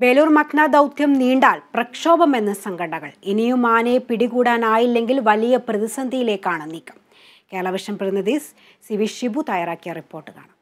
വേലൂർ മക്ന ദൗത്യം നീണ്ടാൽ പ്രക്ഷോഭമെന്ന് സംഘടനകൾ ഇനിയും ആനയെ പിടികൂടാനായില്ലെങ്കിൽ വലിയ പ്രതിസന്ധിയിലേക്കാണ് നീക്കം. കേരളവിഷൻ പ്രതിനിധി സി വി ഷിബു തയ്യാറാക്കിയ റിപ്പോർട്ട് കാണാം.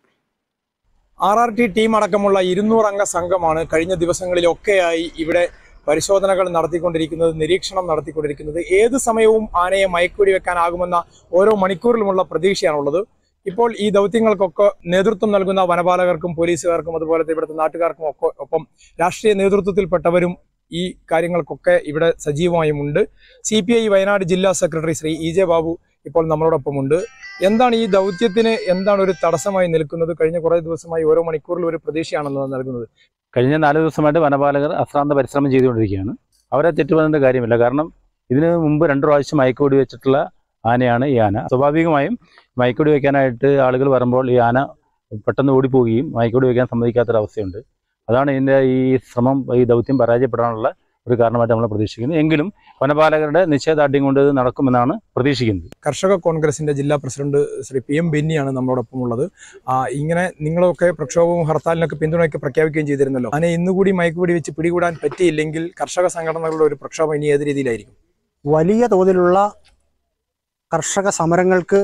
ആർ ആർ ടി ടീം അടക്കമുള്ള ഇരുന്നൂറംഗ സംഘമാണ് കഴിഞ്ഞ ദിവസങ്ങളിലൊക്കെയായി ഇവിടെ പരിശോധനകൾ നടത്തിക്കൊണ്ടിരിക്കുന്നത് നിരീക്ഷണം നടത്തിക്കൊണ്ടിരിക്കുന്നത്. ഏത് സമയവും ആനയെ മയക്കുവെടി വെക്കാനാകുമെന്ന ഓരോ മണിക്കൂറിലുമുള്ള പ്രതീക്ഷയാണുള്ളത്. ഇപ്പോൾ ഈ ദൗത്യങ്ങൾക്കൊക്കെ നേതൃത്വം നൽകുന്ന വനപാലകർക്കും പോലീസുകാർക്കും അതുപോലെ ഇവിടുത്തെ നാട്ടുകാർക്കും ഒക്കെ ഒപ്പം രാഷ്ട്രീയ നേതൃത്വത്തിൽപ്പെട്ടവരും ഈ കാര്യങ്ങൾക്കൊക്കെ ഇവിടെ സജീവമായും ഉണ്ട്. സി പി ഐ വയനാട് ജില്ലാ secretary Shri E J Babu ഇപ്പോൾ നമ്മളോടൊപ്പമുണ്ട് എന്താണ് ഈ ദൗത്യത്തിന് എന്താണ് ഒരു തടസ്സമായി നിൽക്കുന്നത്? കഴിഞ്ഞ കുറേ ദിവസമായി ഓരോ മണിക്കൂറിൽ ഒരു പ്രതീക്ഷയാണല്ലോ നൽകുന്നത്. കഴിഞ്ഞ നാല് ദിവസമായിട്ട് വനപാലകർ അശ്രാന്ത പരിശ്രമം ചെയ്തുകൊണ്ടിരിക്കുകയാണ്. അവരെ തെറ്റുപറയേണ്ട കാര്യമില്ല. കാരണം ഇതിനു മുമ്പ് രണ്ടു പ്രാവശ്യം മയക്കുവെടി വെച്ചിട്ടുള്ള ആനയാണ് ഈ ആന. സ്വാഭാവികമായും മയക്കുവെടി വയ്ക്കാനായിട്ട് ആളുകൾ വരുമ്പോൾ ഈ ആന പെട്ടെന്ന് ഓടിപ്പോവുകയും മയക്കുവെടി വയ്ക്കാൻ സമ്മതിക്കാത്തൊരവസ്ഥയുണ്ട്. അതാണ് ഇതിന്റെ ഈ ശ്രമം ഈ ദൗത്യം പരാജയപ്പെടാനുള്ള ഒരു കാരണമായിട്ട് നമ്മൾ പ്രതീക്ഷിക്കുന്നത് എങ്കിലും വനപാലകരുടെ നിശ്ചയദാർഢ്യം കൊണ്ട് ഇത് നടക്കുമെന്നാണ് പ്രതീക്ഷിക്കുന്നത്. കർഷക കോൺഗ്രസിന്റെ ജില്ലാ പ്രസിഡന്റ് ശ്രീ പി എം ബെന്നിയാണ് നമ്മളോടൊപ്പം ഉള്ളത് ആ, ഇങ്ങനെ നിങ്ങളൊക്കെ പ്രക്ഷോഭവും ഹർത്താലിനൊക്കെ പിന്തുണയൊക്കെ പ്രഖ്യാപിക്കുകയും ചെയ്തിരുന്നല്ലോ. അതിനെ ഇന്നുകൂടി മയക്കുപിടി വെച്ച് പിടികൂടാൻ പറ്റിയില്ലെങ്കിൽ കർഷക സംഘടനകളുടെ ഒരു പ്രക്ഷോഭം ഇനി ഏത് രീതിയിലായിരിക്കും? വലിയ തോതിലുള്ള കർഷക സമരങ്ങൾക്ക്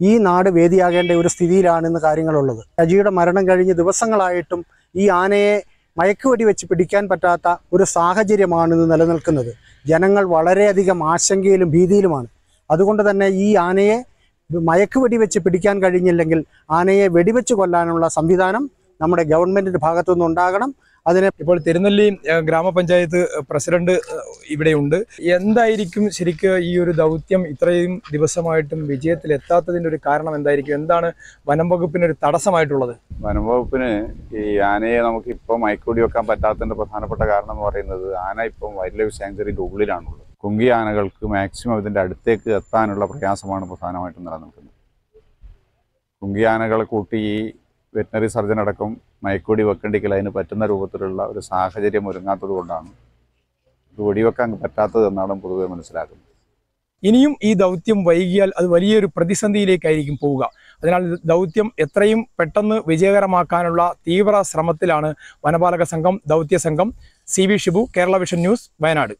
ഈ നാട് വേദിയാകേണ്ട ഒരു സ്ഥിതിയിലാണ് സ്ഥിതിയിലാണെന്ന് കാര്യങ്ങളുള്ളത്. അജിയുടെ മരണം കഴിഞ്ഞ് ദിവസങ്ങളായിട്ടും ഈ ആനയെ മയക്കുവടി വെച്ച് പിടിക്കാൻ പറ്റാത്ത ഒരു സാഹചര്യമാണ് ഇന്ന് നിലനിൽക്കുന്നത്. ജനങ്ങൾ വളരെയധികം ആശങ്കയിലും ഭീതിയിലുമാണ്. അതുകൊണ്ട് തന്നെ ഈ ആനയെ മയക്കുവെടി വെച്ച് പിടിക്കാൻ കഴിഞ്ഞില്ലെങ്കിൽ ആനയെ വെടിവെച്ച് കൊല്ലാനുള്ള സംവിധാനം നമ്മുടെ ഗവൺമെന്റിന്റെ ഭാഗത്തുനിന്ന് ഉണ്ടാകണം അതിനെ ഇപ്പോൾ തിരുനെല്ലി ഗ്രാമപഞ്ചായത്ത് പ്രസിഡന്റ് ഇവിടെ ഇവിടെയുണ്ട്. എന്തായിരിക്കും ശരിക്കും ഈ ഒരു ദൗത്യം ഇത്രയും ദിവസമായിട്ടും വിജയത്തിൽ എത്താത്തതിന്റെ ഒരു കാരണം എന്തായിരിക്കും? എന്താണ് വനം വകുപ്പിന് ഒരു തടസ്സമായിട്ടുള്ളത്? വനംവകുപ്പിന് ഈ ആനയെ നമുക്ക് ഇപ്പോൾ മൈക്കൂടി വെക്കാൻ പറ്റാത്തതിന്റെ പ്രധാനപ്പെട്ട കാരണം എന്ന് പറയുന്നത് ആന ഇപ്പം വൈൽഡ് ലൈഫ് സാങ്ച്വറിന്റെ ഉള്ളിലാണുള്ളത്. കുങ്കി ആനകൾക്ക് മാക്സിമം ഇതിന്റെ അടുത്തേക്ക് എത്താനുള്ള പ്രയാസമാണ് പ്രധാനമായിട്ടും നിലനിൽക്കുന്നത്. കുങ്കി ആനകളെ കൂട്ടി വെറ്റിനറി സർജൻ അടക്കം മയക്കുടി വെക്കണ്ടെങ്കിൽ അതിന് പറ്റുന്ന രൂപത്തിലുള്ള ഒരു സാഹചര്യം ഒരുങ്ങാത്തത് കൊണ്ടാണ് ഇത് വെടിവെക്കാൻ പറ്റാത്തത് എന്നാണ് പൊതുവെ മനസ്സിലാക്കുന്നത്. ഇനിയും ഈ ദൗത്യം വൈകിയാൽ അത് വലിയൊരു പ്രതിസന്ധിയിലേക്കായിരിക്കും പോവുക. അതിനാൽ ദൗത്യം എത്രയും പെട്ടെന്ന് വിജയകരമാക്കാനുള്ള തീവ്ര ശ്രമത്തിലാണ് വനപാലക സംഘം ദൗത്യ സംഘം. C Shibu Kerala vision news Wayanad.